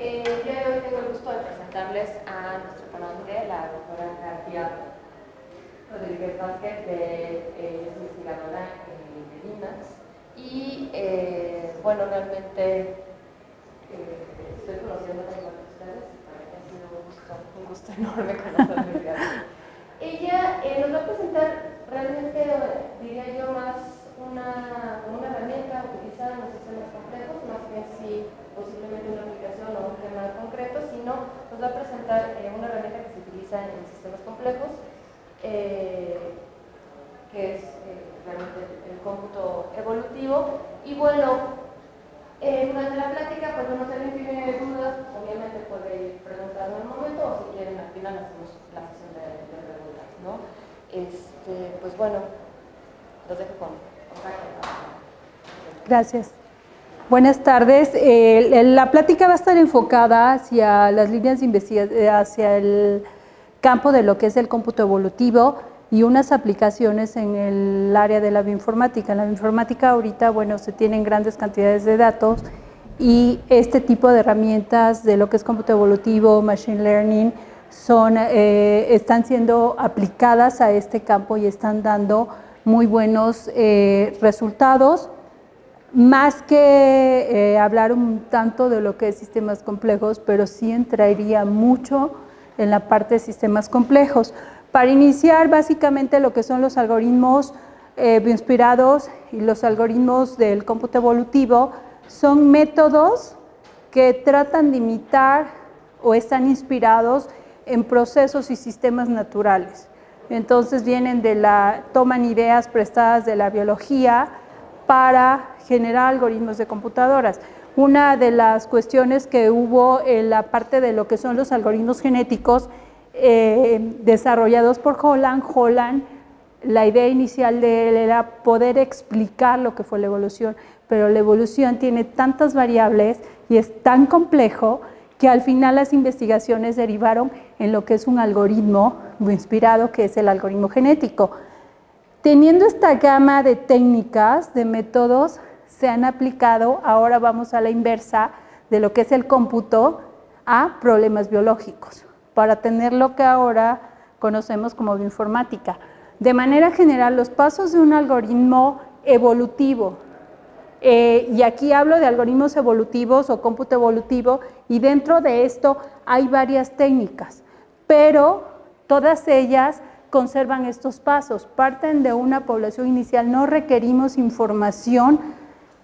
Eh, hoy tengo el gusto de presentarles a nuestro ponente, la doctora García Rodríguez Vázquez, de, eh, es investigadora de INAX. Y eh, bueno, realmente eh, estoy conociendo con ustedes, para mí ha sido un gusto, un gusto enorme conocerles. Ella eh, nos va a presentar realmente, diría yo, más una, una herramienta utilizada en los sistemas complejos, más que si posiblemente una aplicación o un tema concreto, sino nos va a presentar eh, una herramienta que se utiliza en sistemas complejos, eh, que es eh, realmente el, cómputo evolutivo. Y bueno, durante la plática, pues no si alguien tiene dudas, obviamente puede ir preguntando en el momento o si quieren al final hacemos la sesión de, de preguntas, ¿no? Este, pues bueno, los dejo con Gracias. Buenas tardes. Eh, la plática va a estar enfocada hacia las líneas de investigación, eh, hacia el campo de lo que es el cómputo evolutivo y unas aplicaciones en el área de la bioinformática. En la bioinformática ahorita, bueno, se tienen grandes cantidades de datos y este tipo de herramientas de lo que es cómputo evolutivo, machine learning, son, eh, están siendo aplicadas a este campo y están dando muy buenos eh, resultados, más que eh, hablar un tanto de lo que es sistemas complejos, pero sí entraría mucho en la parte de sistemas complejos. Para iniciar, básicamente lo que son los algoritmos eh, bioinspirados y los algoritmos del cómputo evolutivo son métodos que tratan de imitar o están inspirados en procesos y sistemas naturales. Entonces vienen de la, toman ideas prestadas de la biología para generar algoritmos de computadoras. Una de las cuestiones que hubo en la parte de lo que son los algoritmos genéticos eh, desarrollados por Holland, Holland, la idea inicial de él era poder explicar lo que fue la evolución, pero la evolución tiene tantas variables y es tan complejo que al final las investigaciones derivaron en lo que es un algoritmo inspirado, que es el algoritmo genético. Teniendo esta gama de técnicas, de métodos, se han aplicado, ahora vamos a la inversa, de lo que es el cómputo a problemas biológicos, para tener lo que ahora conocemos como bioinformática. De manera general, los pasos de un algoritmo evolutivo, eh, y aquí hablo de algoritmos evolutivos o cómputo evolutivo, y dentro de esto hay varias técnicas, pero todas ellas conservan estos pasos, parten de una población inicial, no requerimos información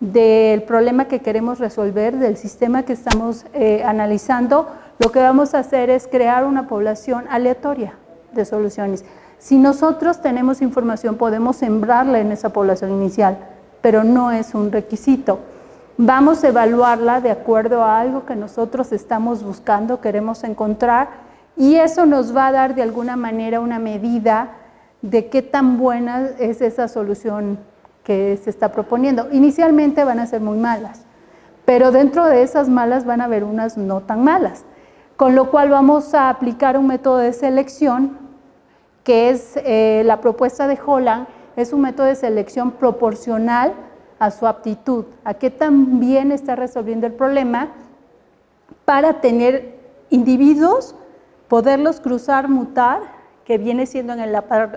del problema que queremos resolver, del sistema que estamos eh, analizando, lo que vamos a hacer es crear una población aleatoria de soluciones. Si nosotros tenemos información, podemos sembrarla en esa población inicial, pero no es un requisito. Vamos a evaluarla de acuerdo a algo que nosotros estamos buscando, queremos encontrar, y eso nos va a dar de alguna manera una medida de qué tan buena es esa solución que se está proponiendo. Inicialmente van a ser muy malas, pero dentro de esas malas van a haber unas no tan malas, con lo cual vamos a aplicar un método de selección que es eh, la propuesta de Holland, es un método de selección proporcional a su aptitud, a qué tan bien está resolviendo el problema para tener individuos, poderlos cruzar, mutar, que viene siendo en el,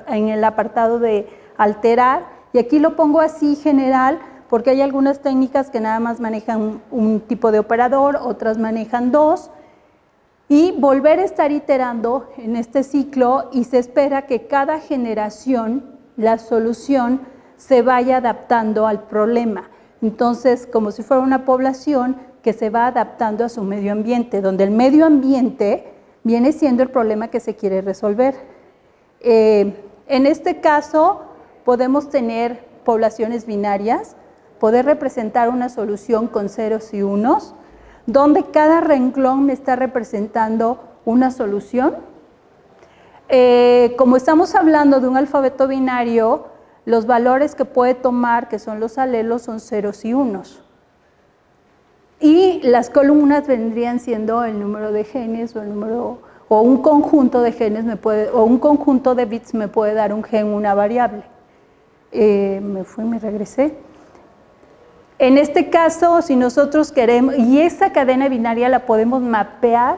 en el apartado de alterar, y aquí lo pongo así general, porque hay algunas técnicas que nada más manejan un tipo de operador, otras manejan dos, y volver a estar iterando en este ciclo y se espera que cada generación la solución se vaya adaptando al problema. Entonces, como si fuera una población que se va adaptando a su medio ambiente, donde el medio ambiente viene siendo el problema que se quiere resolver. Eh, en este caso, podemos tener poblaciones binarias, poder representar una solución con ceros y unos, donde cada renglón me está representando una solución. Eh, como estamos hablando de un alfabeto binario, los valores que puede tomar, que son los alelos, son ceros y unos. Y las columnas vendrían siendo el número de genes o el número o un conjunto de genes me puede, o un conjunto de bits me puede dar un gen, una variable. Eh, me fui, me regresé. En este caso, si nosotros queremos, y esa cadena binaria la podemos mapear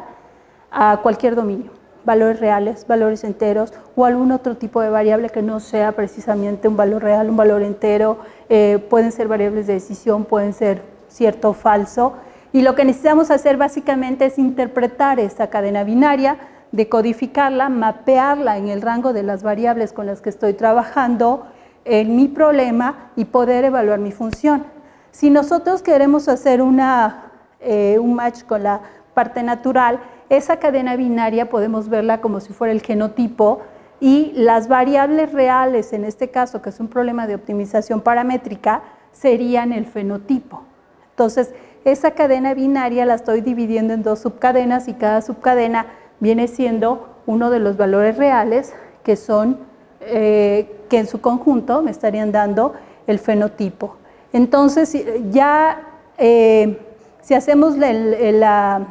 a cualquier dominio, valores reales, valores enteros o algún otro tipo de variable que no sea precisamente un valor real, un valor entero, eh, pueden ser variables de decisión, pueden ser cierto o falso. Y lo que necesitamos hacer básicamente es interpretar esta cadena binaria, decodificarla, mapearla en el rango de las variables con las que estoy trabajando en mi problema y poder evaluar mi función. Si nosotros queremos hacer una, eh, un match con la parte natural, esa cadena binaria podemos verla como si fuera el genotipo y las variables reales, en este caso, que es un problema de optimización paramétrica, serían el fenotipo. Entonces, esa cadena binaria la estoy dividiendo en dos subcadenas y cada subcadena viene siendo uno de los valores reales que son, eh, que en su conjunto me estarían dando el fenotipo. Entonces, ya eh, si hacemos la,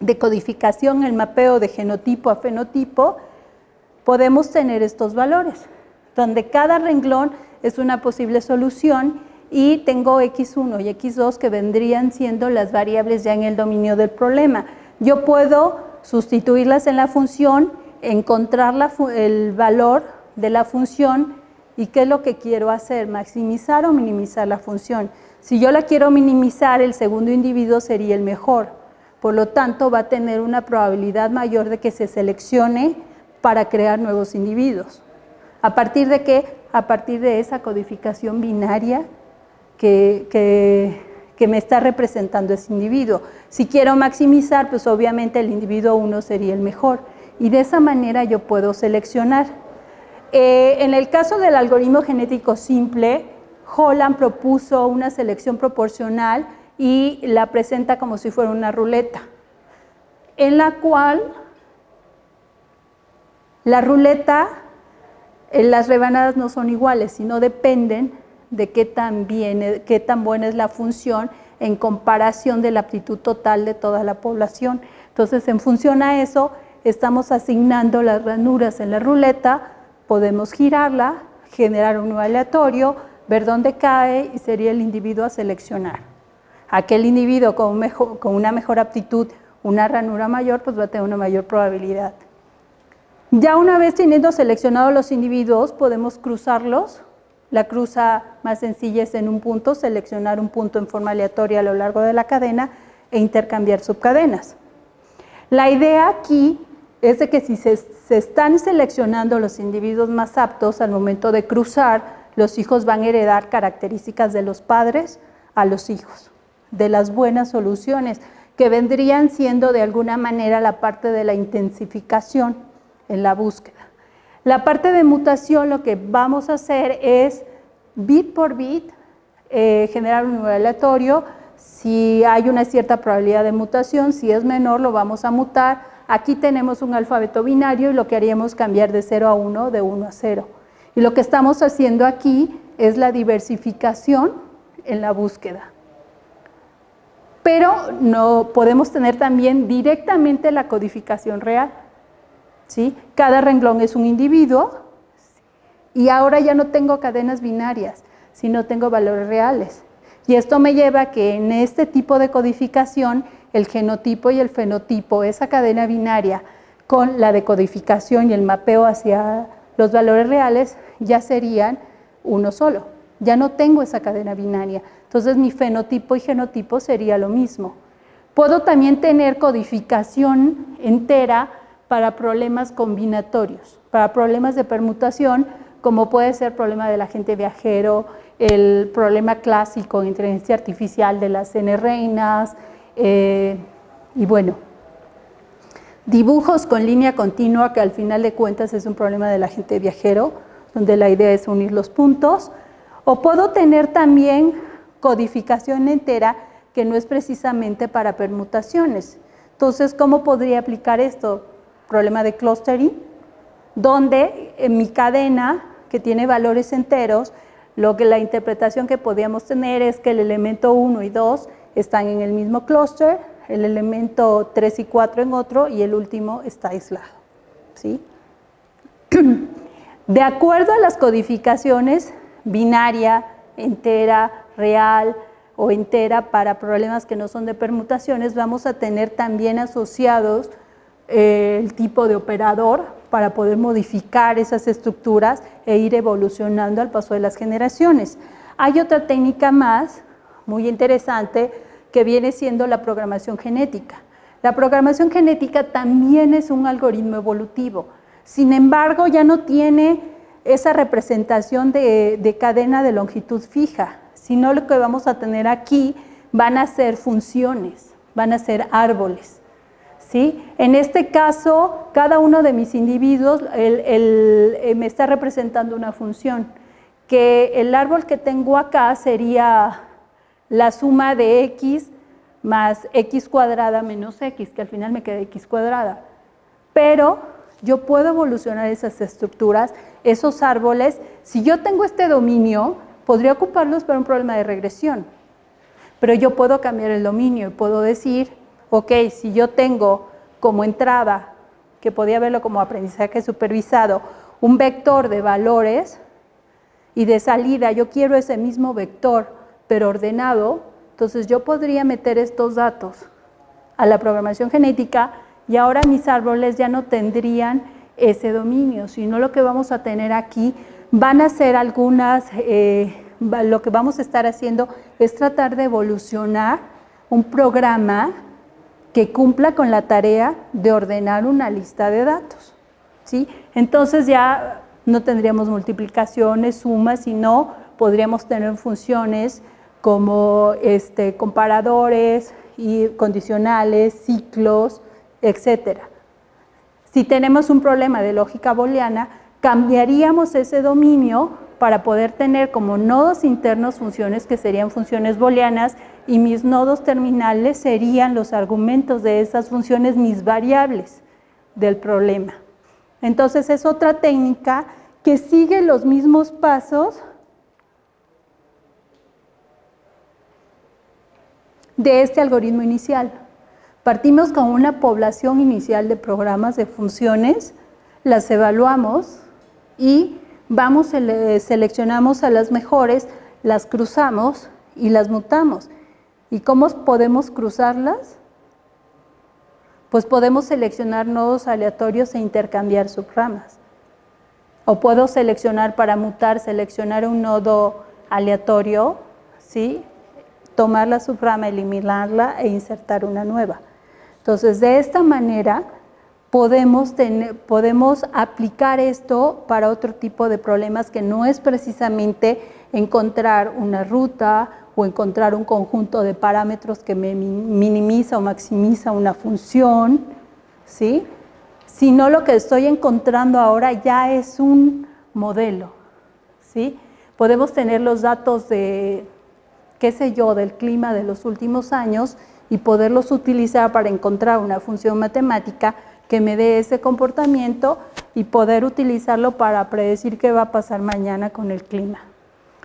decodificación, el mapeo de genotipo a fenotipo, podemos tener estos valores, donde cada renglón es una posible solución y tengo x1 y x2 que vendrían siendo las variables ya en el dominio del problema. Yo puedo sustituirlas en la función, encontrar el valor de la función y qué es lo que quiero hacer, maximizar o minimizar la función. Si yo la quiero minimizar, el segundo individuo sería el mejor. Por lo tanto, va a tener una probabilidad mayor de que se seleccione para crear nuevos individuos. ¿A partir de qué? A partir de esa codificación binaria que, me está representando ese individuo. Si quiero maximizar, pues obviamente el individuo 1 sería el mejor. Y de esa manera yo puedo seleccionar. Eh, en el caso del algoritmo genético simple, Holland propuso una selección proporcional y la presenta como si fuera una ruleta, en la cual la ruleta, eh, las rebanadas no son iguales, sino dependen de qué tan, bien, qué tan buena es la función en comparación de la aptitud total de toda la población. Entonces, en función a eso, estamos asignando las ranuras en la ruleta, podemos girarla, generar un aleatorio, ver dónde cae y sería el individuo a seleccionar. Aquel individuo con, con una mejor aptitud, una ranura mayor, pues va a tener una mayor probabilidad. Ya una vez teniendo seleccionados los individuos, podemos cruzarlos la cruza más sencilla es en un punto, seleccionar un punto en forma aleatoria a lo largo de la cadena e intercambiar subcadenas. La idea aquí es de que si se, están seleccionando los individuos más aptos al momento de cruzar, los hijos van a heredar características de los padres a los hijos, de las buenas soluciones, que vendrían siendo de alguna manera la parte de la intensificación en la búsqueda. La parte de mutación lo que vamos a hacer es bit por bit eh, generar un número aleatorio. Si hay una cierta probabilidad de mutación, si es menor lo vamos a mutar. Aquí tenemos un alfabeto binario y lo que haríamos cambiar de 0 a 1, de 1 a 0. Y lo que estamos haciendo aquí es la diversificación en la búsqueda. Pero no podemos tener también directamente la codificación real. Cada renglón es un individuo y ahora ya no tengo cadenas binarias, sino tengo valores reales. Y esto me lleva a que en este tipo de codificación, el genotipo y el fenotipo, esa cadena binaria, con la decodificación y el mapeo hacia los valores reales, ya serían uno solo. Ya no tengo esa cadena binaria. Entonces mi fenotipo y genotipo sería lo mismo. Puedo también tener codificación entera para problemas combinatorios, para problemas de permutación, como puede ser el problema del agente viajero, el problema clásico de inteligencia artificial de las N reinas, eh, y bueno, dibujos con línea continua, que al final de cuentas es un problema del agente viajero, donde la idea es unir los puntos, o puedo tener también codificación entera, que no es precisamente para permutaciones. Entonces, ¿cómo podría aplicar esto? Problema de clustering, donde en mi cadena, que tiene valores enteros, lo que la interpretación que podíamos tener es que el elemento 1 y 2 están en el mismo clúster, el elemento 3 y 4 en otro y el último está aislado. ¿sí? De acuerdo a las codificaciones binaria, entera, real, o entera para problemas que no son de permutaciones, vamos a tener también asociados eh, el tipo de operador para poder modificar esas estructuras e ir evolucionando al paso de las generaciones. Hay otra técnica más muy interesante que viene siendo la programación genética. La programación genética también es un algoritmo evolutivo. Sin embargo, ya no tiene esa representación de, cadena de longitud fija, sino lo que vamos a tener aquí van a ser funciones, van a ser árboles. En este caso, cada uno de mis individuos eh, me está representando una función, que el árbol que tengo acá sería la suma de x más x cuadrada menos x, que al final me queda x cuadrada. Pero yo puedo evolucionar esas estructuras, esos árboles. Si yo tengo este dominio, podría ocuparlos para un problema de regresión. Pero yo puedo cambiar el dominio y puedo decir, ok, si yo tengo como entrada, que podía verlo como aprendizaje supervisado, un vector de valores y de salida yo quiero ese mismo vector, pero ordenado, entonces yo podría meter estos datos a la programación genética y ahora mis árboles ya no tendrían ese dominio, sino lo que vamos a tener aquí van a ser algunas, eh, lo que vamos a estar haciendo es tratar de evolucionar un programa que cumpla con la tarea de ordenar una lista de datos. ¿sí? Entonces ya no tendríamos multiplicaciones, sumas, sino podríamos tener funciones como este, comparadores y condicionales, ciclos, etc. Si tenemos un problema de lógica booleana, cambiaríamos ese dominio para poder tener como nodos internos funciones que serían funciones booleanas y mis nodos terminales serían los argumentos de esas funciones, mis variables del problema. Entonces es otra técnica que sigue los mismos pasos de este algoritmo inicial. Partimos con una población inicial de programas de funciones, las evaluamos y vamos, seleccionamos a las mejores, las cruzamos y las mutamos. ¿Y cómo podemos cruzarlas? Pues podemos seleccionar nodos aleatorios e intercambiar subramas. O puedo seleccionar para mutar, seleccionar un nodo aleatorio, ¿sí? tomar la subrama, eliminarla e insertar una nueva. Entonces, de esta manera podemos, podemos aplicar esto para otro tipo de problemas que no es precisamente encontrar una ruta o encontrar un conjunto de parámetros que me minimiza o maximiza una función, ¿sí? sino lo que estoy encontrando ahora ya es un modelo. ¿sí? Podemos tener los datos de qué sé yo, del clima de los últimos años y poderlos utilizar para encontrar una función matemática que me dé ese comportamiento y poder utilizarlo para predecir qué va a pasar mañana con el clima.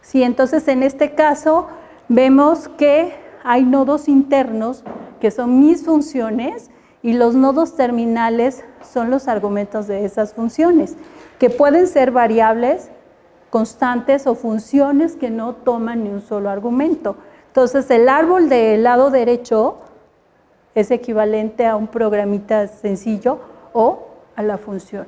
Sí, entonces en este caso vemos que hay nodos internos que son mis funciones y los nodos terminales son los argumentos de esas funciones, que pueden ser variables constantes o funciones que no toman ni un solo argumento. Entonces el árbol del lado derecho es equivalente a un programita sencillo o a la función.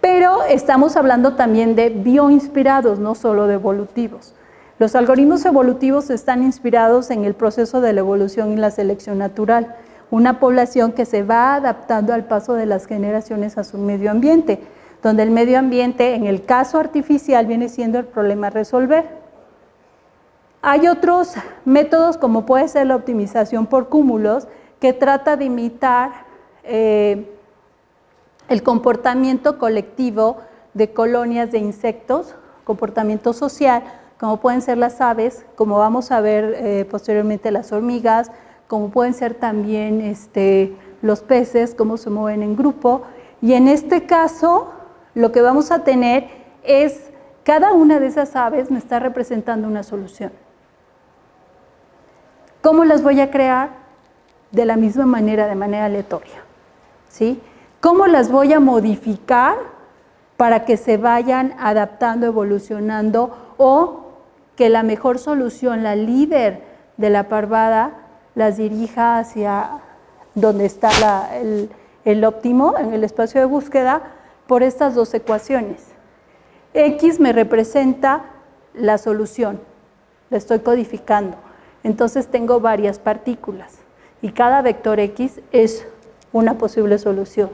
Pero estamos hablando también de bioinspirados, no solo de evolutivos. Los algoritmos evolutivos están inspirados en el proceso de la evolución y la selección natural, una población que se va adaptando al paso de las generaciones a su medio ambiente donde el medio ambiente, en el caso artificial, viene siendo el problema a resolver. Hay otros métodos, como puede ser la optimización por cúmulos, que trata de imitar eh, el comportamiento colectivo de colonias de insectos, comportamiento social, como pueden ser las aves, como vamos a ver eh, posteriormente las hormigas, como pueden ser también este, los peces, cómo se mueven en grupo. Y en este caso, lo que vamos a tener es, cada una de esas aves me está representando una solución. ¿Cómo las voy a crear? De la misma manera, de manera aleatoria. ¿sí? ¿Cómo las voy a modificar para que se vayan adaptando, evolucionando o que la mejor solución, la líder de la parvada, las dirija hacia donde está el, óptimo en el espacio de búsqueda por estas dos ecuaciones. X me representa la solución, la estoy codificando. Entonces tengo varias partículas y cada vector X es una posible solución.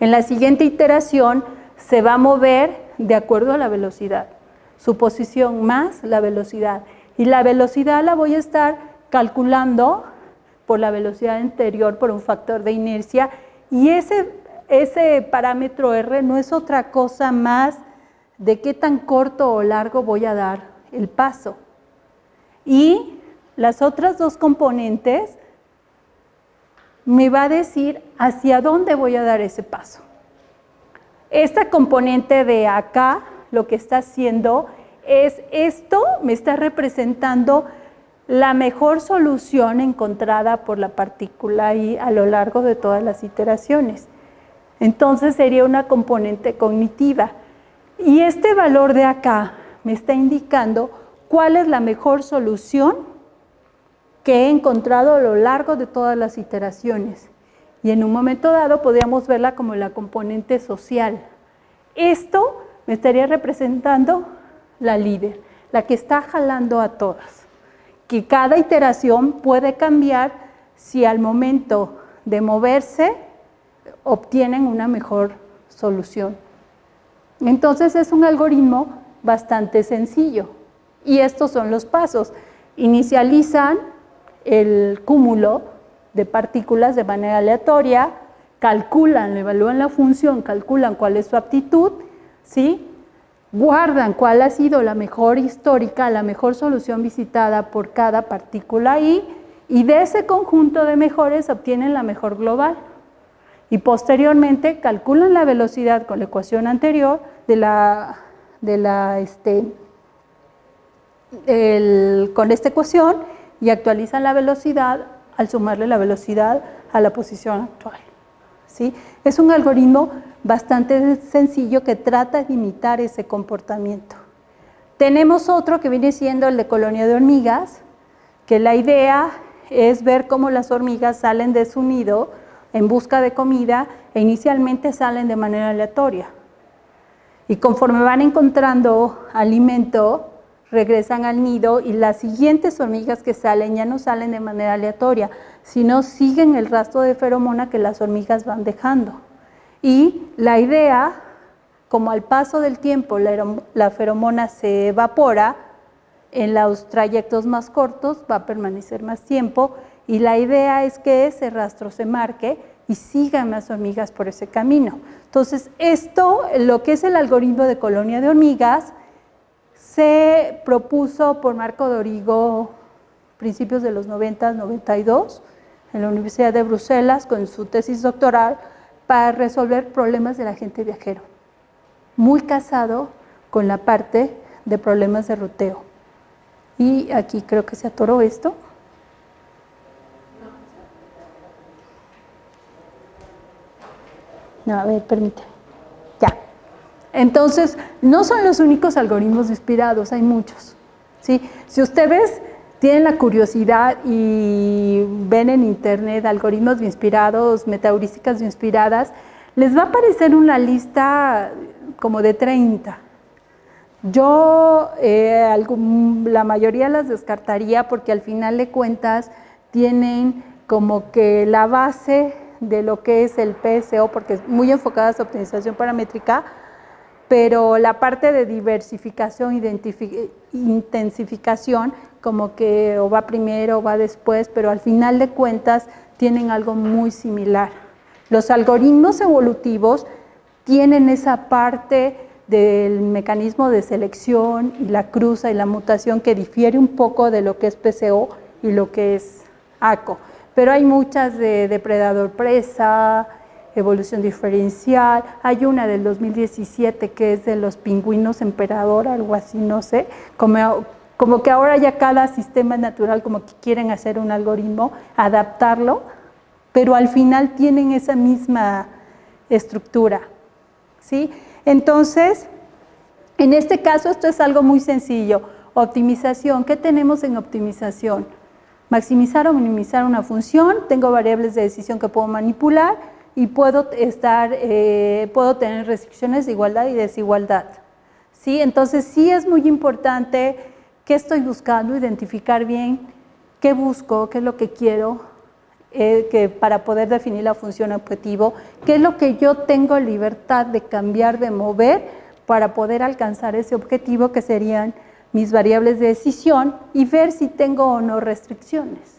En la siguiente iteración se va a mover de acuerdo a la velocidad, su posición más la velocidad. Y la velocidad la voy a estar calculando por la velocidad anterior, por un factor de inercia, y ese, ese parámetro R no es otra cosa más de qué tan corto o largo voy a dar el paso. Y las otras dos componentes me va a decir hacia dónde voy a dar ese paso. Esta componente de acá lo que está haciendo es esto me está representando la mejor solución encontrada por la partícula y a lo largo de todas las iteraciones. Entonces sería una componente cognitiva. Y este valor de acá me está indicando cuál es la mejor solución que he encontrado a lo largo de todas las iteraciones. Y en un momento dado podríamos verla como la componente social. Esto me estaría representando la líder, la que está jalando a todas. Que cada iteración puede cambiar si al momento de moverse obtienen una mejor solución. Entonces es un algoritmo bastante sencillo. Y estos son los pasos. Inicializan el cúmulo de partículas de manera aleatoria, calculan, evalúan la función, calculan cuál es su aptitud, ¿sí? guardan cuál ha sido la mejor histórica, la mejor solución visitada por cada partícula y, y de ese conjunto de mejores obtienen la mejor global. Y posteriormente calculan la velocidad con la ecuación anterior de la, de la este, con esta ecuación y actualizan la velocidad al sumarle la velocidad a la posición actual. ¿sí? Es un algoritmo bastante sencillo que trata de imitar ese comportamiento. Tenemos otro que viene siendo el de colonia de hormigas, que la idea es ver cómo las hormigas salen de su nido en busca de comida e inicialmente salen de manera aleatoria. Y conforme van encontrando alimento, regresan al nido y las siguientes hormigas que salen ya no salen de manera aleatoria, sino siguen el rastro de feromona que las hormigas van dejando. Y la idea, como al paso del tiempo la, feromona se evapora, en los trayectos más cortos va a permanecer más tiempo y la idea es que ese rastro se marque y sigan más hormigas por ese camino. Entonces, esto, lo que es el algoritmo de colonia de hormigas, se propuso por Marco Dorigo principios de los 90, 92, en la Universidad de Bruselas con su tesis doctoral para resolver problemas del agente viajero. Muy casado con la parte de problemas de ruteo. Y aquí creo que se atoró esto. No, a ver, permíteme. Entonces, no son los únicos algoritmos inspirados, hay muchos. ¿sí? Si ustedes tienen la curiosidad y ven en internet algoritmos inspirados, metaheurísticas inspiradas, les va a aparecer una lista como de 30. Yo eh, la mayoría las descartaría porque al final de cuentas tienen como que la base de lo que es el PSO, porque es muy enfocada a optimización paramétrica, pero la parte de diversificación, intensificación, como que o va primero o va después, pero al final de cuentas tienen algo muy similar. Los algoritmos evolutivos tienen esa parte del mecanismo de selección y la cruza y la mutación que difiere un poco de lo que es PCO y lo que es ACO. Pero hay muchas de depredador presa, evolución diferencial. Hay una del 2017 que es de los pingüinos emperador, algo así, no sé. Como, que ahora ya cada sistema natural como que quieren hacer un algoritmo, adaptarlo, pero al final tienen esa misma estructura. ¿sí? Entonces, en este caso esto es algo muy sencillo. Optimización, ¿qué tenemos en optimización? Maximizar o minimizar una función, tengo variables de decisión que puedo manipular y puedo, estar, eh, puedo tener restricciones de igualdad y desigualdad. ¿Sí? Entonces sí es muy importante qué estoy buscando, identificar bien qué busco, qué es lo que quiero eh, que para poder definir la función objetivo, qué es lo que yo tengo libertad de cambiar, de mover para poder alcanzar ese objetivo que serían mis variables de decisión y ver si tengo o no restricciones.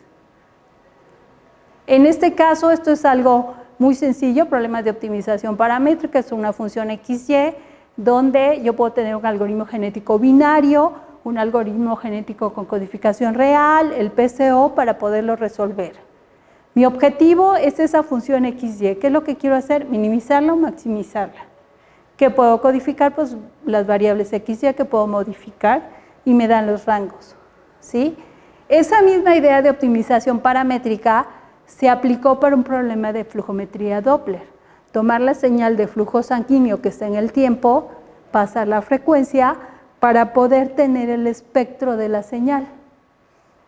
En este caso, esto es algo muy sencillo, problemas de optimización paramétrica, es una función XY, donde yo puedo tener un algoritmo genético binario, un algoritmo genético con codificación real, el PCO, para poderlo resolver. Mi objetivo es esa función XY. ¿Qué es lo que quiero hacer? Minimizarla o maximizarla. ¿Qué puedo codificar? Pues las variables XY que puedo modificar y me dan los rangos. ¿sí? Esa misma idea de optimización paramétrica se aplicó para un problema de flujometría Doppler. Tomar la señal de flujo sanguíneo que está en el tiempo, pasar la frecuencia para poder tener el espectro de la señal.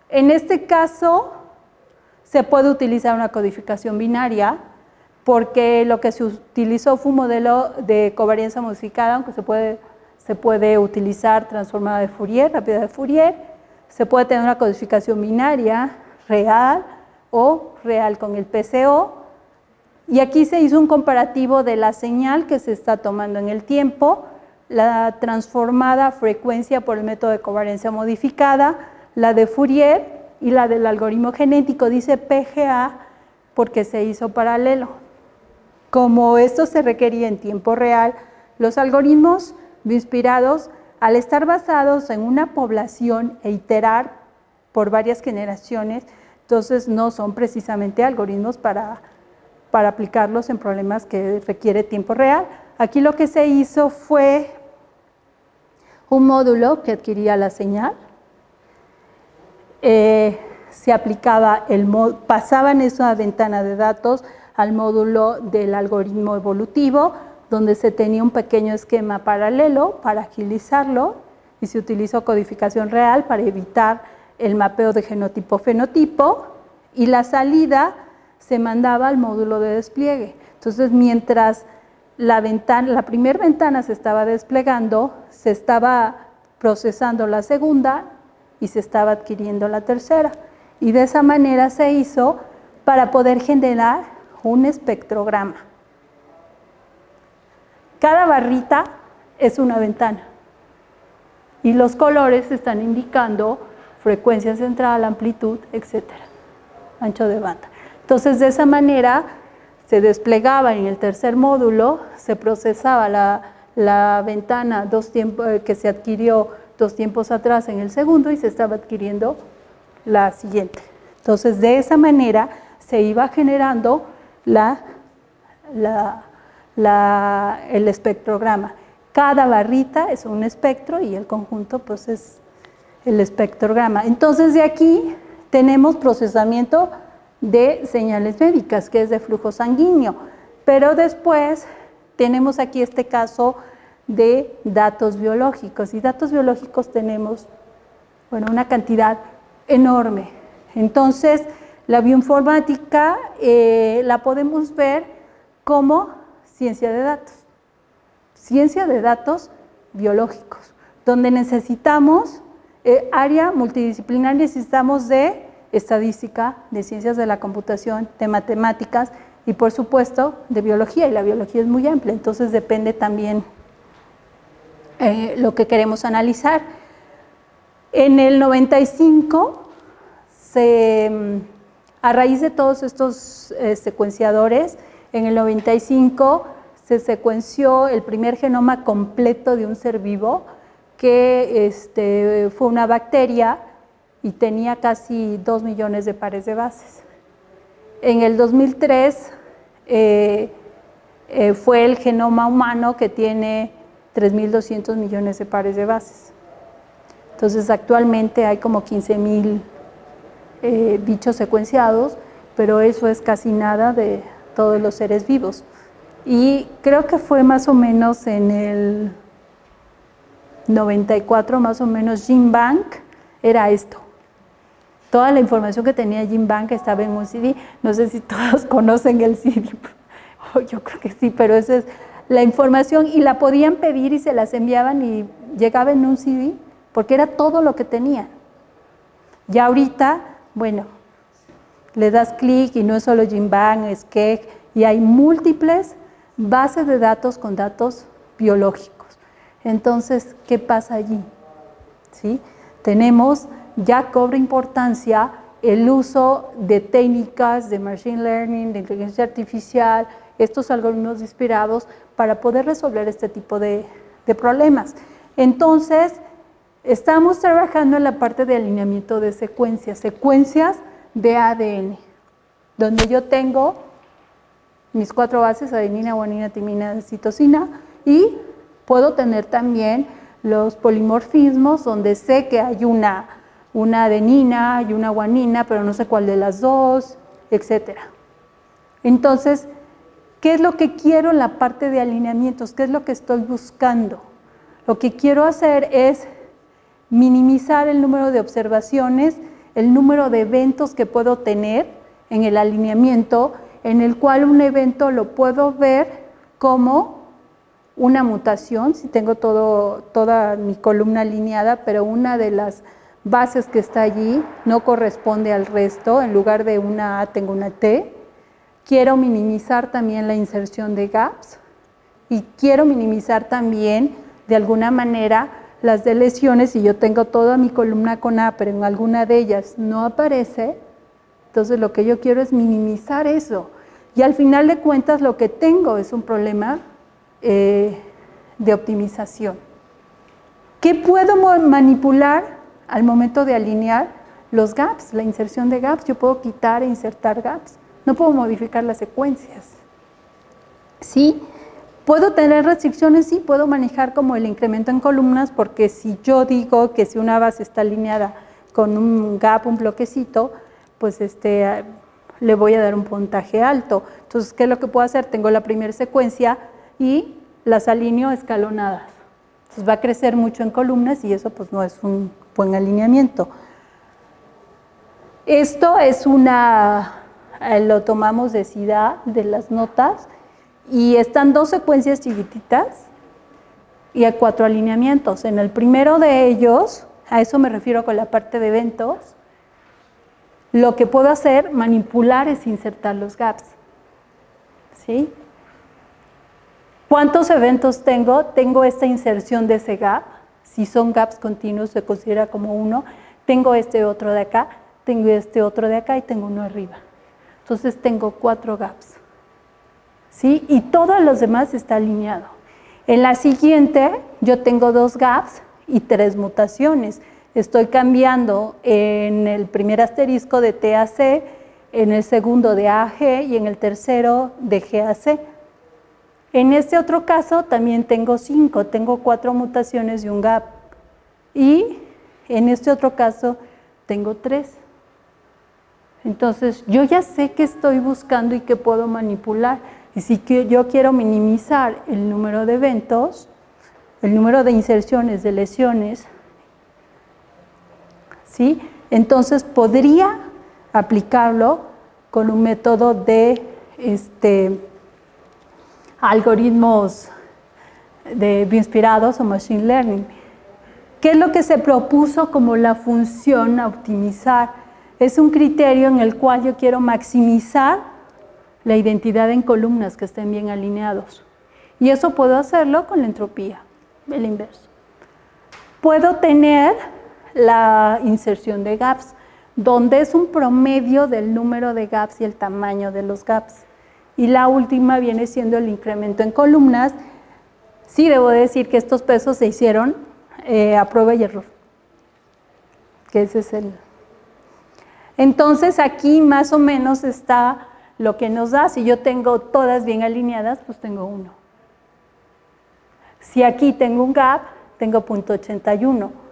En este caso, se puede utilizar una codificación binaria porque lo que se utilizó fue un modelo de covarianza modificada, aunque se puede, se puede utilizar transformada de Fourier, rápida de Fourier, se puede tener una codificación binaria real, real con el PCO. Y aquí se hizo un comparativo de la señal que se está tomando en el tiempo, la transformada frecuencia por el método de covariancia modificada, la de Fourier y la del algoritmo genético, dice PGA porque se hizo paralelo. Como esto se requería en tiempo real, los algoritmos inspirados, al estar basados en una población e iterar por varias generaciones, entonces no son precisamente algoritmos para, para aplicarlos en problemas que requiere tiempo real. Aquí lo que se hizo fue un módulo que adquiría la señal, eh, se aplicaba el pasaban esa ventana de datos al módulo del algoritmo evolutivo, donde se tenía un pequeño esquema paralelo para agilizarlo y se utilizó codificación real para evitar el mapeo de genotipo-fenotipo y la salida se mandaba al módulo de despliegue. Entonces, mientras la, ventana, la primera ventana se estaba desplegando, se estaba procesando la segunda y se estaba adquiriendo la tercera. Y de esa manera se hizo para poder generar un espectrograma. Cada barrita es una ventana y los colores están indicando frecuencia central, amplitud, etcétera, ancho de banda. Entonces, de esa manera se desplegaba en el tercer módulo, se procesaba la, ventana dos tiempos, eh, que se adquirió dos tiempos atrás en el segundo y se estaba adquiriendo la siguiente. Entonces, de esa manera se iba generando la, el espectrograma. Cada barrita es un espectro y el conjunto pues es el espectrograma. Entonces de aquí tenemos procesamiento de señales médicas, que es de flujo sanguíneo, pero después tenemos aquí este caso de datos biológicos y datos biológicos tenemos bueno, una cantidad enorme. Entonces, la bioinformática eh, la podemos ver como ciencia de datos, ciencia de datos biológicos, donde necesitamos eh, área multidisciplinar necesitamos de estadística, de ciencias de la computación, de matemáticas y por supuesto de biología, y la biología es muy amplia, entonces depende también eh, lo que queremos analizar. En el 95, a raíz de todos estos eh, secuenciadores, en el 95 se secuenció el primer genoma completo de un ser vivo, que este, fue una bacteria y tenía casi 2 millones de pares de bases. En el 2003 eh, eh, fue el genoma humano que tiene 3.200 millones de pares de bases. Entonces actualmente hay como 15.000 eh, bichos secuenciados, pero eso es casi nada de todos los seres vivos. Y creo que fue más o menos en el 94 más o menos, Jim Bank era esto. Toda la información que tenía Jim Bank estaba en un CD. No sé si todos conocen el CD. Yo creo que sí, pero esa es la información y la podían pedir y se las enviaban y llegaba en un CD porque era todo lo que tenía. Ya ahorita, bueno, le das clic y no es solo Jim Bank, es que y hay múltiples bases de datos con datos biológicos. Entonces, ¿qué pasa allí? ¿Sí? Tenemos, ya cobra importancia el uso de técnicas de machine learning, de inteligencia artificial, estos algoritmos inspirados para poder resolver este tipo de, problemas. Entonces, estamos trabajando en la parte de alineamiento de secuencias, secuencias de ADN, donde yo tengo mis cuatro bases, adenina, guanina, timina, citosina, y puedo tener también los polimorfismos, donde sé que hay una, una adenina y una guanina, pero no sé cuál de las dos, etc. Entonces, ¿qué es lo que quiero en la parte de alineamientos? ¿Qué es lo que estoy buscando? Lo que quiero hacer es minimizar el número de observaciones, el número de eventos que puedo tener en el alineamiento, en el cual un evento lo puedo ver como una mutación, si tengo todo, toda mi columna alineada, pero una de las bases que está allí no corresponde al resto, en lugar de una A tengo una T. Quiero minimizar también la inserción de gaps y quiero minimizar también de alguna manera las de lesiones, si yo tengo toda mi columna con A, pero en alguna de ellas no aparece, entonces lo que yo quiero es minimizar eso. Y al final de cuentas lo que tengo es un problema eh, de optimización. ¿Qué puedo manipular al momento de alinear los gaps, la inserción de gaps? Yo puedo quitar e insertar gaps. No puedo modificar las secuencias. ¿Sí? ¿Puedo tener restricciones? Sí, puedo manejar como el incremento en columnas porque si yo digo que si una base está alineada con un gap, un bloquecito, pues este, le voy a dar un puntaje alto. Entonces, ¿qué es lo que puedo hacer? Tengo la primera secuencia y las alineo escalonadas. Entonces va a crecer mucho en columnas y eso pues no es un buen alineamiento. Esto es una, eh, lo tomamos de SIDA, de las notas, y están dos secuencias chiquititas y hay cuatro alineamientos. En el primero de ellos, a eso me refiero con la parte de eventos, lo que puedo hacer, manipular, es insertar los gaps. ¿Sí? ¿Cuántos eventos tengo? Tengo esta inserción de ese gap. Si son gaps continuos, se considera como uno. Tengo este otro de acá, tengo este otro de acá y tengo uno arriba. Entonces tengo cuatro gaps. ¿Sí? Y todos los demás está alineado. En la siguiente, yo tengo dos gaps y tres mutaciones estoy cambiando en el primer asterisco de TAC, en el segundo de AG y en el tercero de GAC. En este otro caso también tengo cinco, tengo cuatro mutaciones y un gap. Y en este otro caso tengo tres. Entonces yo ya sé qué estoy buscando y qué puedo manipular. Y si yo quiero minimizar el número de eventos, el número de inserciones, de lesiones, ¿sí? Entonces podría aplicarlo con un método de este, algoritmos de bioinspirados o machine learning. ¿Qué es lo que se propuso como la función a optimizar? Es un criterio en el cual yo quiero maximizar la identidad en columnas que estén bien alineados. Y eso puedo hacerlo con la entropía, el inverso. Puedo tener la inserción de gaps, donde es un promedio del número de gaps y el tamaño de los gaps. Y la última viene siendo el incremento en columnas. Sí, debo decir que estos pesos se hicieron eh, a prueba y error. Que es el. Entonces aquí más o menos está lo que nos da. Si yo tengo todas bien alineadas, pues tengo uno. Si aquí tengo un gap, tengo punto 81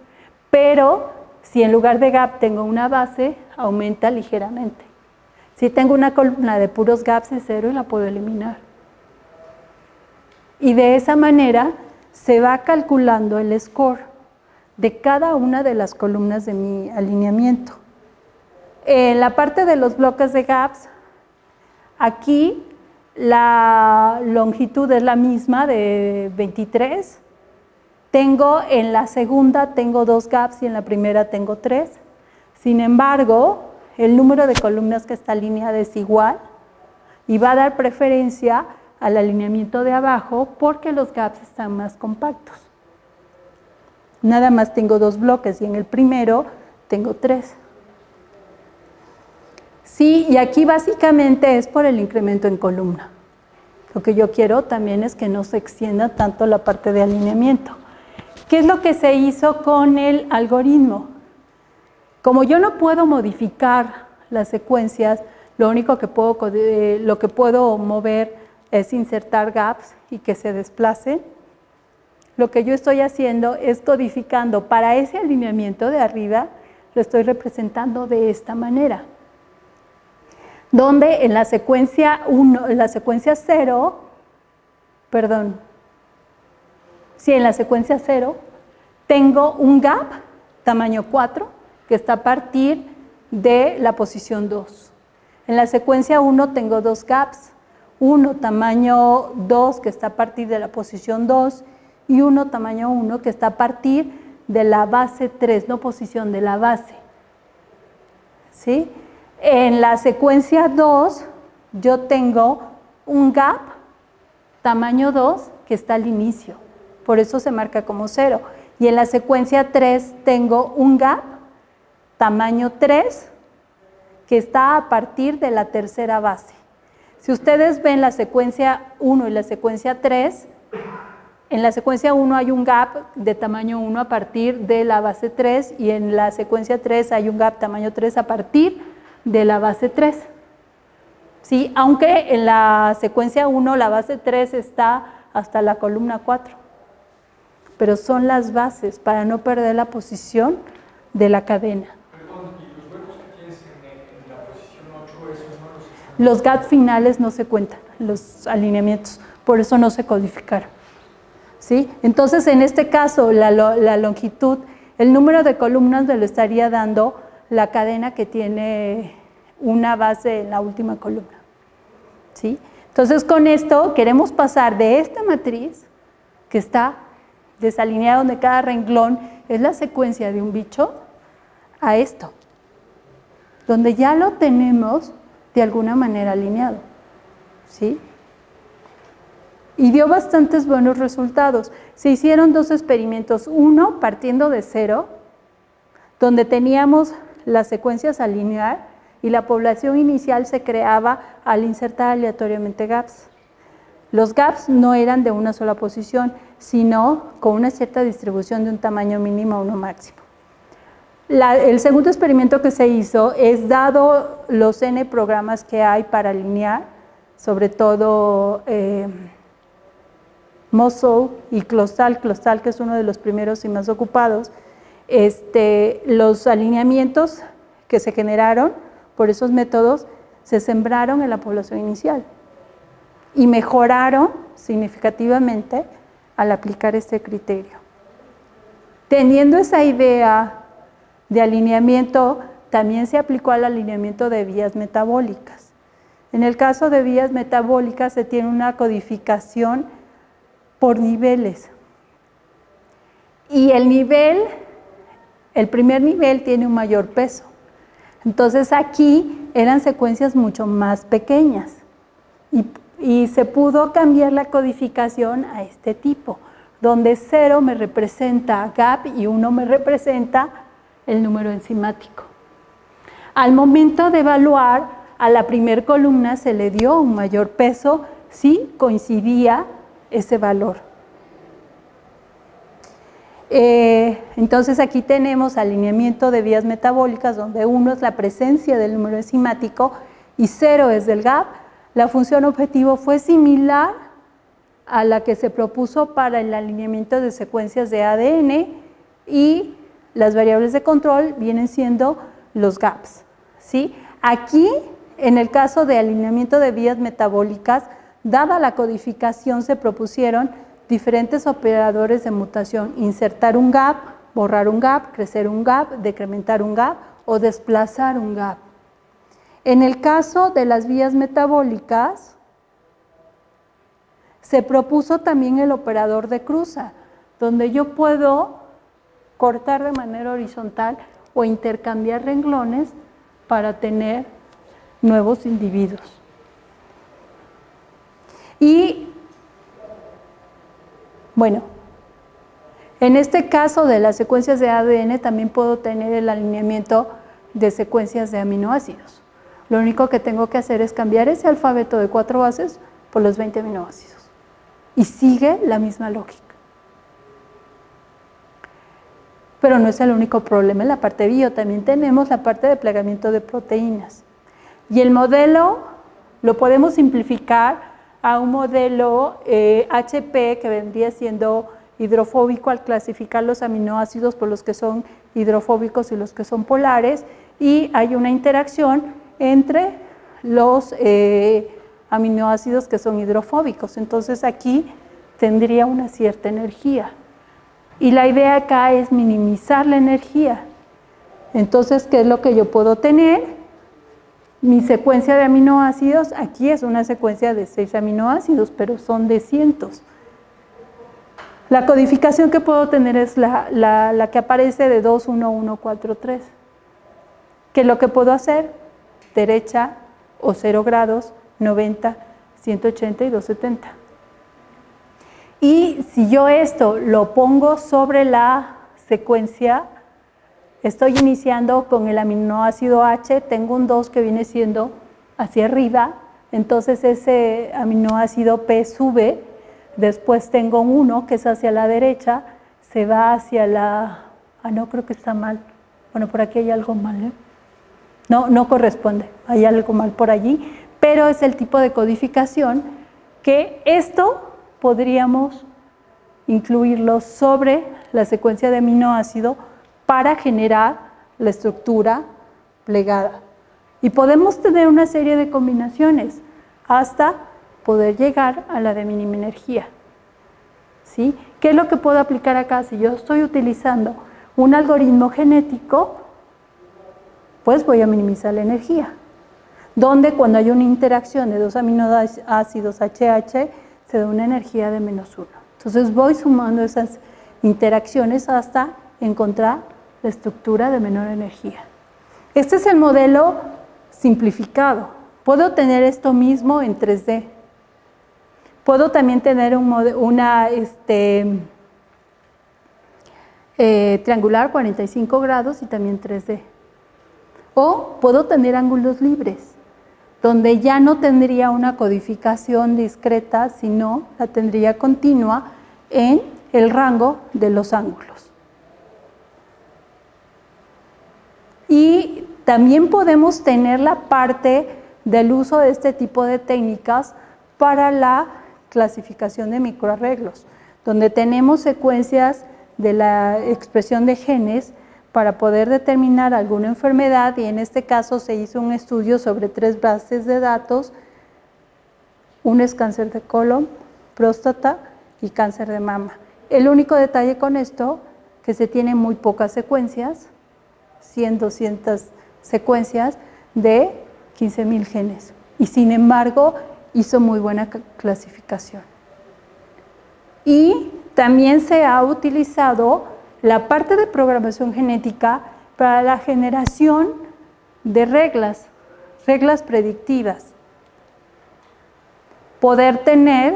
pero si en lugar de gap tengo una base, aumenta ligeramente. Si tengo una columna de puros gaps de cero, la puedo eliminar. Y de esa manera se va calculando el score. de cada una de las columnas de mi alineamiento. En la parte de los bloques de gaps, aquí la longitud es la misma de 23. Tengo en la segunda tengo dos gaps y en la primera tengo tres. Sin embargo, el número de columnas que está alineada es igual y va a dar preferencia al alineamiento de abajo porque los gaps están más compactos. Nada más tengo dos bloques y en el primero tengo tres. Sí, y aquí básicamente es por el incremento en columna. Lo que yo quiero también es que no se extienda tanto la parte de alineamiento. ¿Qué es lo que se hizo con el algoritmo? Como yo no puedo modificar las secuencias, lo único que puedo, lo que puedo mover es insertar gaps y que se desplacen. Lo que yo estoy haciendo es codificando para ese alineamiento de arriba, lo estoy representando de esta manera. Donde en la secuencia 1, en la secuencia 0, perdón, si en la secuencia 0 tengo un gap tamaño 4 que está a partir de la posición 2. En la secuencia 1 tengo dos gaps, uno tamaño 2 que está a partir de la posición 2 y uno tamaño 1 que está a partir de la base 3, no posición de la base. ¿Sí? En la secuencia 2 yo tengo un gap tamaño 2 que está al inicio, por eso se marca como 0. Y en la secuencia 3 tengo un gap tamaño 3, que está a partir de la tercera base. Si ustedes ven la secuencia 1 y la secuencia 3, en la secuencia 1 hay un gap de tamaño 1 a partir de la base 3 y en la secuencia 3 hay un gap tamaño 3 a partir de la base 3. ¿Sí? Aunque en la secuencia 1 la base 3 está hasta la columna 4. Pero son las bases para no perder la posición de la cadena. Los GAT finales no se cuentan, los alineamientos, por eso no se codificaron. ¿Sí? Entonces, en este caso, la, longitud, el número de columnas me lo estaría dando la cadena que tiene una base en la última columna. ¿Sí? Entonces, con esto queremos pasar de esta matriz, que está desalineada donde cada renglón es la secuencia de un bicho, a esto, donde ya lo tenemos de alguna manera alineado. ¿Sí? Y dio bastantes buenos resultados. Se hicieron dos experimentos, uno partiendo de cero, donde teníamos las secuencias alinear y la población inicial se creaba al insertar aleatoriamente gaps. Los gaps no eran de una sola posición, sino con una cierta distribución de un tamaño mínimo a uno máximo el segundo experimento que se hizo es dado los N programas que hay para alinear, sobre todo eh, y Clostal, Clostal que es uno de los primeros y más ocupados, este, los alineamientos que se generaron por esos métodos se sembraron en la población inicial y mejoraron significativamente al aplicar este criterio. Teniendo esa idea de alineamiento también se aplicó al alineamiento de vías metabólicas. En el caso de vías metabólicas se tiene una codificación por niveles. Y el nivel, el primer nivel tiene un mayor peso. Entonces aquí eran secuencias mucho más pequeñas y, y se pudo cambiar la codificación a este tipo, donde 0 me representa gap y 1 me representa el número enzimático. Al momento de evaluar, a la primer columna se le dio un mayor peso si coincidía ese valor. Eh, entonces aquí tenemos alineamiento de vías metabólicas donde uno es la presencia del número enzimático y cero es del GAP. La función objetivo fue similar a la que se propuso para el alineamiento de secuencias de ADN y las variables de control vienen siendo los gaps. ¿sí? Aquí, en el caso de alineamiento de vías metabólicas, dada la codificación, se propusieron diferentes operadores de mutación, insertar un gap, borrar un gap, crecer un gap, decrementar un gap o desplazar un gap. En el caso de las vías metabólicas, se propuso también el operador de cruza, donde yo puedo cortar de manera horizontal o intercambiar renglones para tener nuevos individuos. Y bueno, en este caso de las secuencias de ADN también puedo tener el alineamiento de secuencias de aminoácidos. Lo único que tengo que hacer es cambiar ese alfabeto de cuatro bases por los 20 aminoácidos. Y sigue la misma lógica. Pero no es el único problema en la parte bio, también tenemos la parte de plegamiento de proteínas. Y el modelo lo podemos simplificar a un modelo HP eh, que vendría siendo hidrofóbico al clasificar los aminoácidos por los que son hidrofóbicos y los que son polares y hay una interacción entre los eh, aminoácidos que son hidrofóbicos. Entonces aquí tendría una cierta energía. Y la idea acá es minimizar la energía. Entonces, ¿qué es lo que yo puedo tener? Mi secuencia de aminoácidos, aquí es una secuencia de seis aminoácidos, pero son de cientos. La codificación que puedo tener es la, la que aparece de 2, 1, 1, 4, 3. ¿Qué es lo que puedo hacer? Derecha o 0 grados, 90, 180 y 270. Y si yo esto lo pongo sobre la secuencia, estoy iniciando con el aminoácido H, tengo un 2 que viene siendo hacia arriba, entonces ese aminoácido P sube, después tengo un 1 que es hacia la derecha, se va hacia la... Ah, no, creo que está mal. Bueno, por aquí hay algo mal. ¿eh? No, no corresponde, hay algo mal por allí, pero es el tipo de codificación que esto podríamos incluirlo sobre la secuencia de aminoácido para generar la estructura plegada. Y podemos tener una serie de combinaciones hasta poder llegar a la de mínima energía. ¿Sí? ¿Qué es lo que puedo aplicar acá? Si yo estoy utilizando un algoritmo genético, pues voy a minimizar la energía. Donde cuando hay una interacción de dos aminoácidos HH, se da una energía de menos uno. Entonces voy sumando esas interacciones hasta encontrar la estructura de menor energía. Este es el modelo simplificado. Puedo tener esto mismo en 3D. Puedo también tener un una este, eh, triangular 45 grados y también 3D. O puedo tener ángulos libres donde ya no tendría una codificación discreta, sino la tendría continua en el rango de los ángulos. Y también podemos tener la parte del uso de este tipo de técnicas para la clasificación de microarreglos, donde tenemos secuencias de la expresión de genes para poder determinar alguna enfermedad y en este caso se hizo un estudio sobre tres bases de datos. Uno es cáncer de colon, próstata y cáncer de mama. El único detalle con esto, que se tienen muy pocas secuencias, 100, 200 secuencias de 15.000 genes. Y sin embargo, hizo muy buena clasificación. Y también se ha utilizado la parte de programación genética para la generación de reglas, reglas predictivas. Poder tener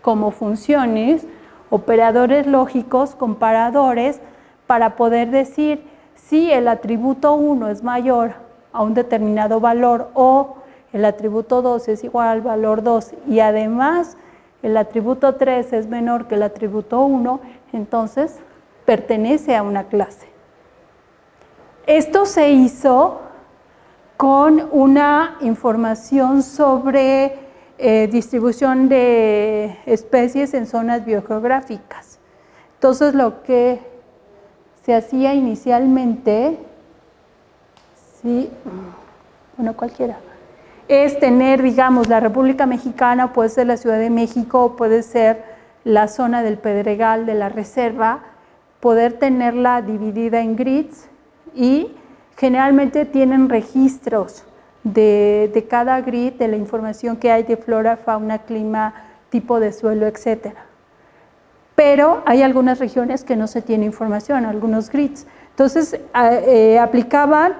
como funciones operadores lógicos, comparadores, para poder decir si el atributo 1 es mayor a un determinado valor o el atributo 2 es igual al valor 2 y además el atributo 3 es menor que el atributo 1, entonces pertenece a una clase. Esto se hizo con una información sobre eh, distribución de especies en zonas biogeográficas. Entonces lo que se hacía inicialmente, sí, bueno, cualquiera, es tener, digamos, la República Mexicana, puede ser la Ciudad de México, puede ser la zona del Pedregal de la Reserva, poder tenerla dividida en grids y generalmente tienen registros de, de, cada grid, de la información que hay de flora, fauna, clima, tipo de suelo, etc. Pero hay algunas regiones que no se tiene información, algunos grids. Entonces, eh, aplicaban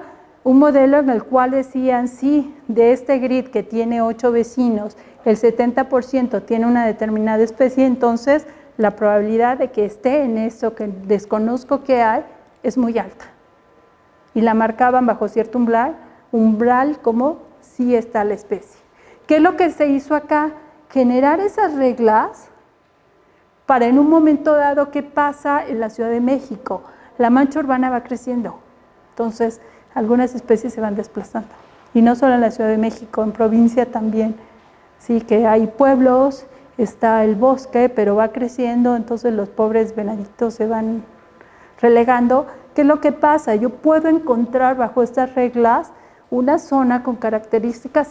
un modelo en el cual decían, si de este grid que tiene ocho vecinos, el 70% tiene una determinada especie, entonces la probabilidad de que esté en eso que desconozco que hay es muy alta. Y la marcaban bajo cierto umbral, umbral como si está la especie. ¿Qué es lo que se hizo acá? Generar esas reglas para en un momento dado, ¿qué pasa en la Ciudad de México? La mancha urbana va creciendo. Entonces, algunas especies se van desplazando. Y no solo en la Ciudad de México, en provincia también. Sí, que hay pueblos, está el bosque, pero va creciendo, entonces los pobres venaditos se van relegando. ¿Qué es lo que pasa? Yo puedo encontrar bajo estas reglas una zona con características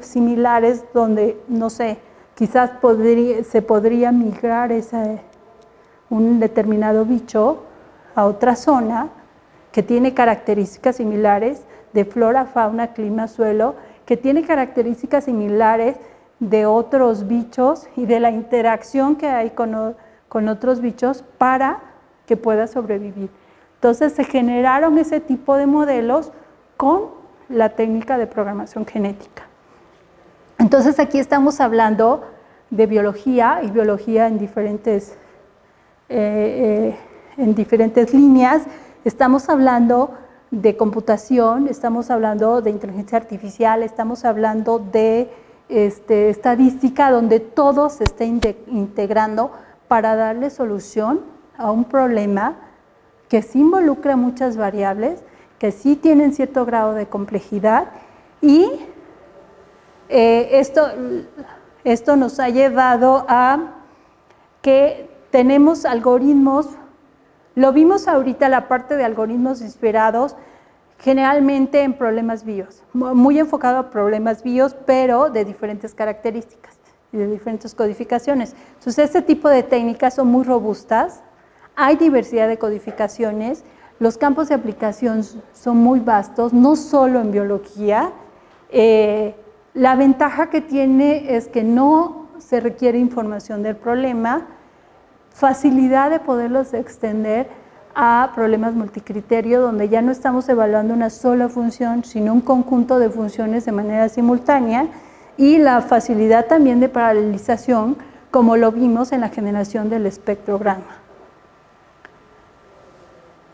similares donde, no sé, quizás podría, se podría migrar ese, un determinado bicho a otra zona que tiene características similares de flora, fauna, clima, suelo, que tiene características similares de otros bichos y de la interacción que hay con, con otros bichos para que pueda sobrevivir. Entonces se generaron ese tipo de modelos con la técnica de programación genética. Entonces aquí estamos hablando de biología y biología en diferentes, eh, eh, en diferentes líneas Estamos hablando de computación, estamos hablando de inteligencia artificial, estamos hablando de este, estadística donde todo se está integrando para darle solución a un problema que sí involucra muchas variables, que sí tienen cierto grado de complejidad y eh, esto, esto nos ha llevado a que tenemos algoritmos. Lo vimos ahorita la parte de algoritmos inspirados, generalmente en problemas bios, muy enfocado a problemas bios, pero de diferentes características y de diferentes codificaciones. Entonces, este tipo de técnicas son muy robustas, hay diversidad de codificaciones, los campos de aplicación son muy vastos, no solo en biología. Eh, la ventaja que tiene es que no se requiere información del problema, facilidad de poderlos extender a problemas multicriterio, donde ya no estamos evaluando una sola función, sino un conjunto de funciones de manera simultánea, y la facilidad también de paralelización, como lo vimos en la generación del espectrograma.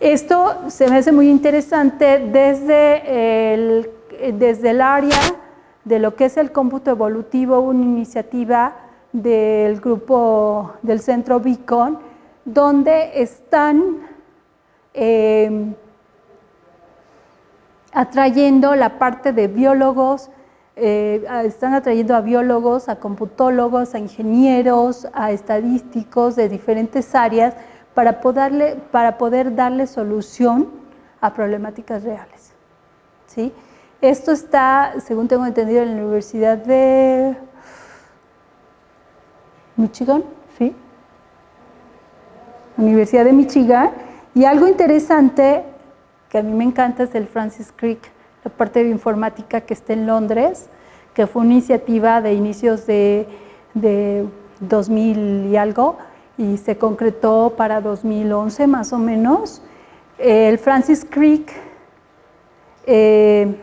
Esto se me hace muy interesante desde el, desde el área de lo que es el cómputo evolutivo, una iniciativa del grupo del centro Beacon, donde están eh, atrayendo la parte de biólogos, eh, están atrayendo a biólogos, a computólogos, a ingenieros, a estadísticos de diferentes áreas para, poderle, para poder darle solución a problemáticas reales. ¿sí? Esto está, según tengo entendido, en la Universidad de Michigan, ¿sí? Universidad de Michigan. Y algo interesante que a mí me encanta es el Francis Crick, la parte de informática que está en Londres, que fue una iniciativa de inicios de, 2000 y algo, y se concretó para 2011 más o menos. El Francis Crick eh,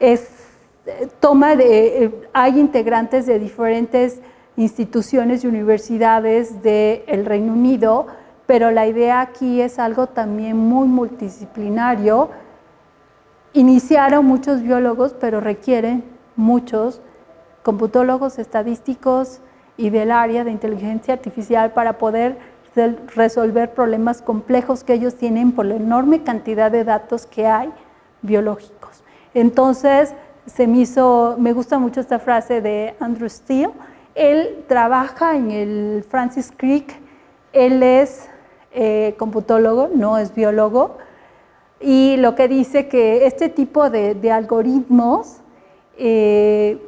es, toma de, eh, hay integrantes de diferentes instituciones y universidades del Reino Unido, pero la idea aquí es algo también muy multidisciplinario. Iniciaron muchos biólogos, pero requieren muchos computólogos estadísticos y del área de inteligencia artificial para poder resolver problemas complejos que ellos tienen por la enorme cantidad de datos que hay biológicos. Entonces, se me hizo, me gusta mucho esta frase de Andrew Steele, él trabaja en el Francis Crick, él es eh, computólogo, no es biólogo, y lo que dice que este tipo de, algoritmos, eh,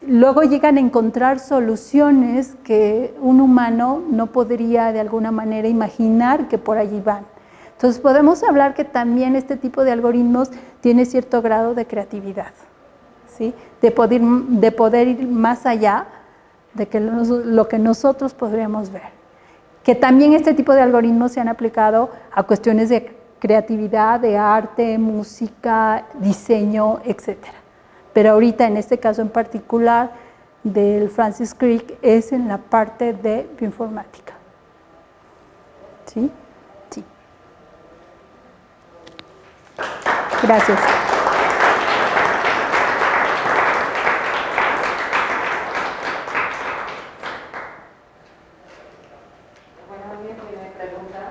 luego llegan a encontrar soluciones que un humano no podría de alguna manera imaginar que por allí van. Entonces podemos hablar que también este tipo de algoritmos tiene cierto grado de creatividad, ¿sí? de, poder, de poder ir más allá de que lo que nosotros podríamos ver. Que también este tipo de algoritmos se han aplicado a cuestiones de creatividad, de arte, música, diseño, etc. Pero ahorita en este caso en particular del Francis Crick es en la parte de bioinformática. ¿Sí? Gracias. Bueno, ¿alguien tiene preguntas?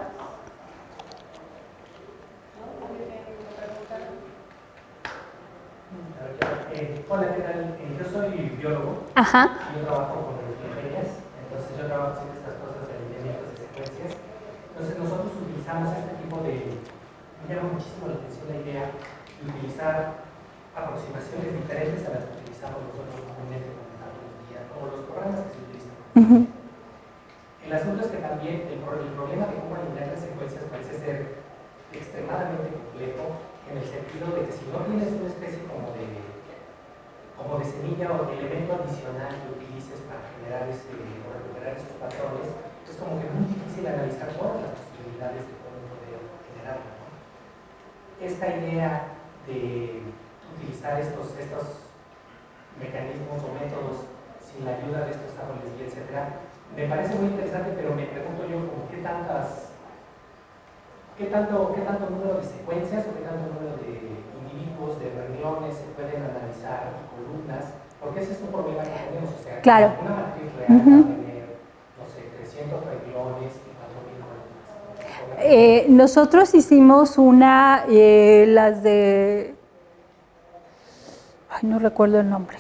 Eh, hola, ¿qué tal? Yo soy biólogo. Ajá. Yo trabajo con bacterias, entonces yo trabajo haciendo estas cosas de alineamientos de secuencias. Entonces nosotros utilizamos este tipo de... Me llama muchísimo la atención la idea de utilizar aproximaciones diferentes a las que utilizamos nosotros comúnmente con metodología o los programas que se utilizan. Ujú. El asunto es que también el, pro- el problema de cómo alinear las secuencias parece ser extremadamente complejo en el sentido de que si no tienes una especie como de, como de semilla o de elemento adicional que utilices para generar ese, o recuperar esos patrones, es como que muy difícil analizar todas las posibilidades que pueden poder generar. ¿no? Esta idea de utilizar estos, estos mecanismos o métodos sin la ayuda de estos árboles y etcétera, me parece muy interesante, pero me pregunto yo como qué tantas, qué tanto, qué tanto número de secuencias o qué tanto número de individuos, de renglones se pueden analizar, columnas, porque ese es un problema que tenemos, o sea, Claro. una matriz real Ujú. va a tener, no sé, 300 renglones y 4.000 columnas. Eh, nosotros hicimos una, eh, las de, ay, no recuerdo el nombre,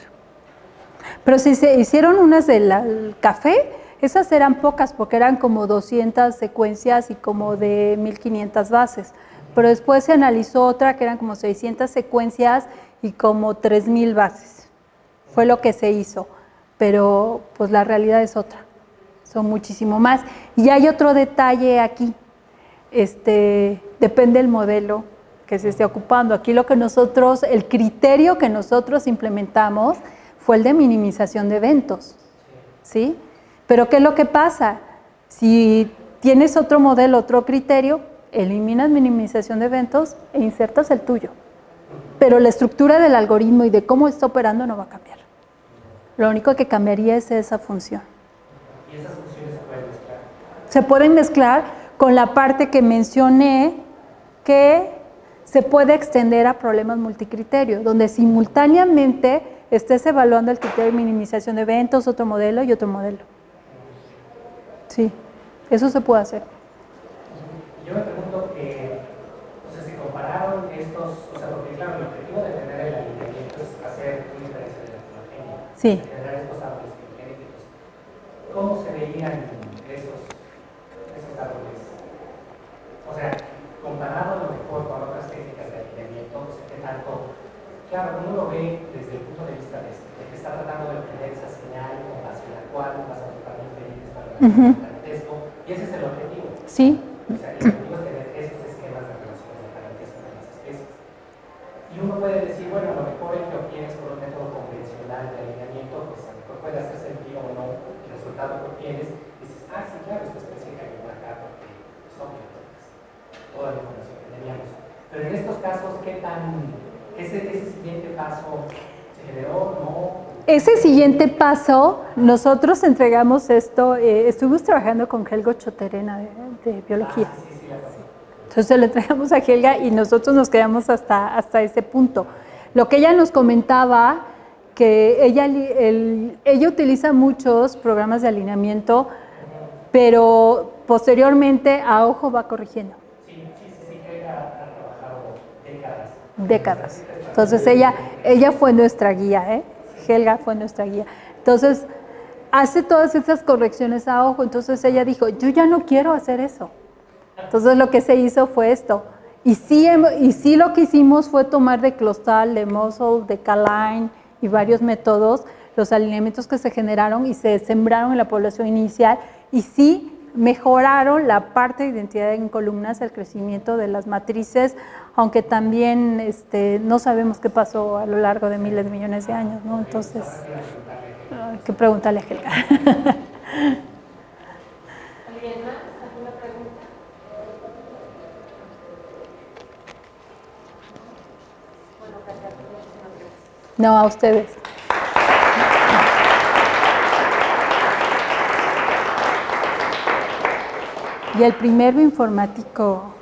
pero si se hicieron unas del café, esas eran pocas porque eran como 200 secuencias y como de 1500 bases, pero después se analizó otra que eran como 600 secuencias y como 3000 bases. Fue lo que se hizo, pero pues la realidad es otra, son muchísimo más. Y hay otro detalle aquí, este, depende del modelo que se esté ocupando. Aquí lo que nosotros, el criterio que nosotros implementamos fue el de minimización de eventos, ¿sí? Pero ¿qué es lo que pasa? Si tienes otro modelo, otro criterio, eliminas minimización de eventos e insertas el tuyo. Pero la estructura del algoritmo y de cómo está operando no va a cambiar. Lo único que cambiaría es esa función. Y esas funciones se pueden mezclar. Se pueden mezclar con la parte que mencioné que se puede extender a problemas multicriterio, donde simultáneamente estés evaluando el criterio de minimización de eventos, otro modelo y otro modelo. Sí, eso se puede hacer. Yo me pregunto que, o sea, si compararon estos, o sea, porque claro, el objetivo de tener el alineamiento es hacer una diferencia de la filogenia, Sí. árboles filogenéticos. ¿Cómo se veían esos, esos árboles? O sea, comparado a lo mejor con otras técnicas de alineamiento, o sea, ¿qué tanto? Claro, uno lo ve desde el punto de vista de, de que está tratando de obtener esa señal con base en la cual vas a tocar diferentes para Ujú. parentesco, y ese es el objetivo. Sí, O sea, el objetivo es tener esos esquemas de relaciones de parentesco de las especies. Y uno puede decir, bueno, a lo mejor el que obtienes por un método de alineamiento, pues a lo mejor puede hacer sentido o no el resultado que obtienes. Dices, ah, sí, claro, esta especie cayó acá porque obvio, pues, toda la información que teníamos. Pero en estos casos, ¿qué tan, ese, ese siguiente paso se generó, no? Ese siguiente paso, nosotros entregamos esto, eh, estuvimos trabajando con Helgo Choterena de, de biología. Ah, sí, sí. Entonces le entregamos a Helga y nosotros nos quedamos hasta, hasta ese punto. Lo que ella nos comentaba, que ella, ella utiliza muchos programas de alineamiento, pero posteriormente a ojo va corrigiendo Sí, sí, sí, que ha, trabajado décadas. décadas. Entonces ella, ella fue nuestra guía, ¿eh? Helga fue nuestra guía. Entonces hace todas esas correcciones a ojo. Entonces ella dijo, yo ya no quiero hacer eso. Entonces lo que se hizo fue esto. Y sí, y sí lo que hicimos fue tomar de Clostal, de Mossel, de Caline y varios métodos los alineamientos que se generaron y se sembraron en la población inicial y sí mejoraron la parte de identidad en columnas, el crecimiento de las matrices, aunque también este, no sabemos qué pasó a lo largo de miles de millones de años, ¿no? Entonces, hay que preguntarle a Helga. ¿Alguien más? ¿Alguna pregunta? Bueno, gracias. Muchísimas gracias. No, a ustedes. Y el primer bioinformático